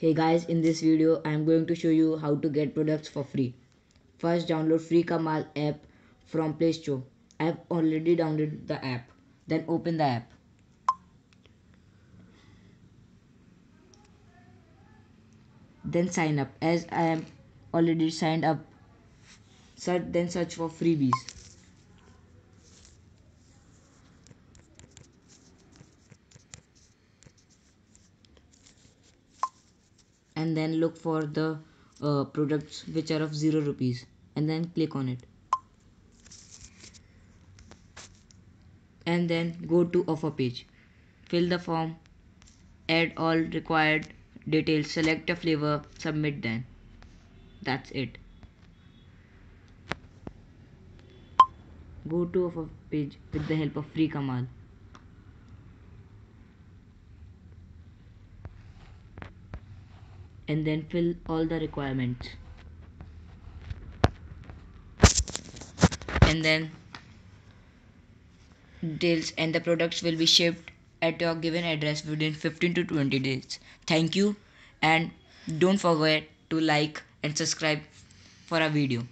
Hey guys, in this video I am going to show you how to get products for free. First download FreeKaaMaal app from Play Store. I have already downloaded the app. Then open the app. Then sign up. As I am already signed up, search, then search for freebies. And then look for the uh, products which are of 0 rupees and then click on it. And then go to offer page. Fill the form add all required details select a flavor submit then. That's it. Go to offer page with the help of FreeKaaMaal and then fill all the requirements. And then details and the products will be shipped at your given address within 15 to 20 days. Thank you. And don't forget to like and subscribe for a video